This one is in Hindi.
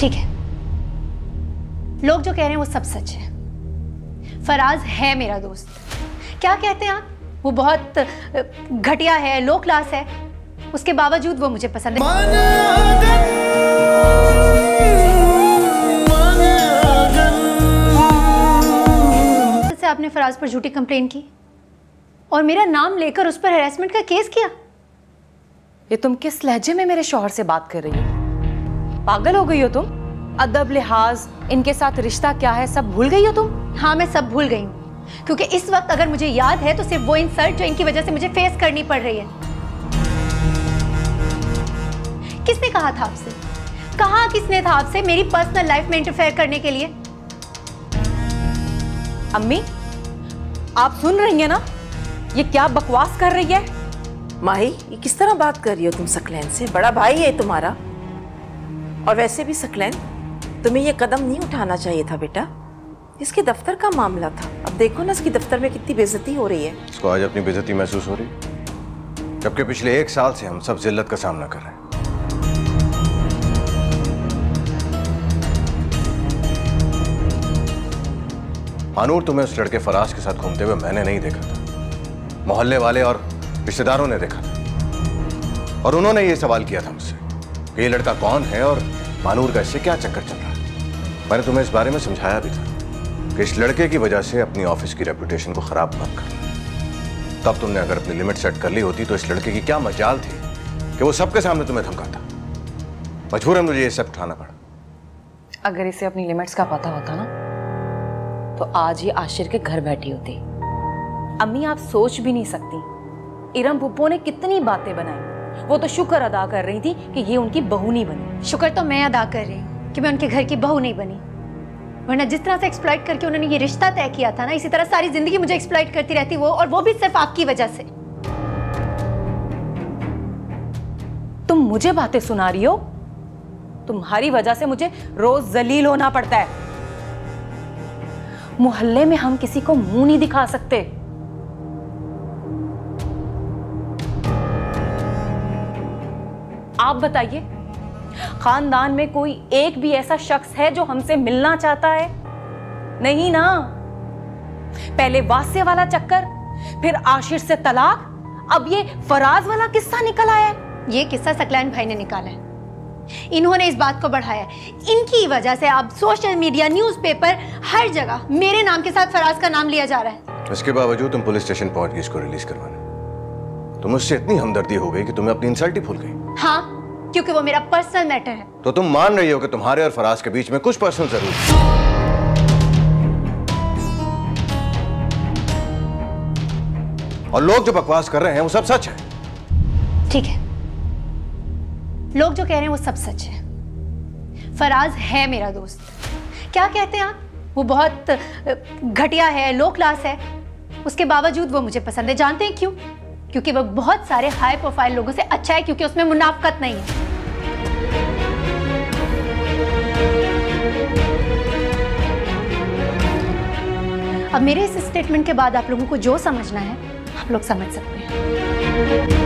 ठीक है। लोग जो कह रहे हैं वो सब सच है। फराज है मेरा दोस्त। क्या कहते हैं आप? वो बहुत घटिया है लो क्लास है। उसके बावजूद वो मुझे पसंद है। से आपने फराज पर झूठी कंप्लेन की और मेरा नाम लेकर उस पर हेरासमेंट का केस किया। ये तुम किस लहजे में मेरे शोहर से बात कर रही हो? पागल हो गई हो तुम? अदब लिहाज इनके साथ रिश्ता क्या है? सब भूल गई हो तुम? हाँ मैं सब भूल गई हूँ। क्योंकि इस वक्त अगर मुझे याद है तो सिर्फ़ वो इंसल्ट जो इनकी वजह से मुझे फेस करनी पड़ रही है। किसने कहा था आपसे? कहा किसने था आपसे मेरी पर्सनल लाइफ में इंटरफेयर करने के लिए? अम्मी आप सुन रही हैं ना? ये क्या बकवास कर रही है? माही ये किस तरह बात कर रही हो तुम सकलैन से? बड़ा भाई है तुम्हारा। और वैसे भी सकलैन, तुम्हें ये कदम नहीं उठाना चाहिए था बेटा। इसके दफ्तर का मामला था। अब देखो ना इसकी दफ्तर में कितनी बेइज्जती हो रही है। इसको आज अपनी बेइज्जती महसूस हो रही? जबकि पिछले एक साल से हम सब जिल्लत का सामना कर रहे हैं। हानूर तुम्हें उस लड़के फराज के साथ घूमते हुए मैंने नहीं देखा था। मोहल्ले वाले और रिश्तेदारों ने देखा था। और उन्होंने ये सवाल किया था मुझसे ये लड़का कौन है और मानूर का इससे क्या चक्कर चल रहा है? मैंने तुम्हें इस बारे में समझाया भी था कि इस लड़के की वजह से अपनी ऑफ़िस की रेपुटेशन को खराब मत कर। तब तुमने अगर अपनी लिमिट सेट कर ली होती तो इस लड़के की क्या मजाल थी कि वो सबके सामने तुम्हें धमकाता मजबूरन मुझे ये सब उठाना पड़ा। अगर इसे अपनी लिमिट्स का पता होता ना तो आज ये आशिर के घर बैठी होती। अम्मी, आप सोच भी नहीं सकती। इरम भुप्पो ने कितनी बातें बनाई। वो तो शुक्र अदा कर रही थी कि ये उनकी बहू नहीं बनी। शुक्र तो मैं अदा कर रही हूँ कि मैं उनके घर की बहू नहीं बनी। वरना जिस तरह से एक्सप्लॉइट करके उन्होंने ये रिश्ता तय किया था ना इसी तरह सारी ज़िंदगी मुझे एक्सप्लॉइट करती रहती वो और वो भी सिर्फ़ आपकी वजह से। तुम मुझे बातें सुना रही हो? तुम्हारी वजह से मुझे रोज जलील होना पड़ता है। मोहल्ले में हम किसी को मुँह नहीं दिखा सकते। आप बताइए खानदान में कोई एक भी ऐसा शख्स है जो हमसे मिलना चाहता है? नहीं ना। पहले वास्य वाला चक्कर फिर आशिर से तलाक अब ये फराज वाला किस्सा निकल आया है। ये किस्सा सकलैन भाई ने निकाला है। इन्होंने इस बात को बढ़ाया इनकी वजह से अब सोशल मीडिया न्यूज़पेपर हर जगह मेरे नाम के साथ फराज का नाम लिया जा रहा है। इसके बावजूद तुम पुलिस स्टेशन पहुँच गई इसको रिलीज़ करवाने। तुम उससे इतनी हमदर्दी हो गई कि तुम्हें अपनी इंसल्ट ही भूल गई। हाँ क्योंकि वो मेरा पर्सनल मैटर है। तो तुम मान रही हो कि तुम्हारे और फराज के बीच में कुछ पर्सनल ज़रूर है। और लोग जो बकवास कर रहे हैं वो सब सच है। ठीक है। लोग जो कह रहे हैं वो सब सच है। फराज है मेरा दोस्त। क्या कहते हैं आप? वो बहुत घटिया है लो क्लास है। उसके बावजूद वो मुझे पसंद है। जानते हैं क्यों? क्योंकि वह बहुत सारे हाई प्रोफ़ाइल लोगों से अच्छा है क्योंकि उसमें मुनाफकत नहीं है। अब मेरे इस स्टेटमेंट के बाद आप लोगों को जो समझना है, आप लोग समझ सकते हैं।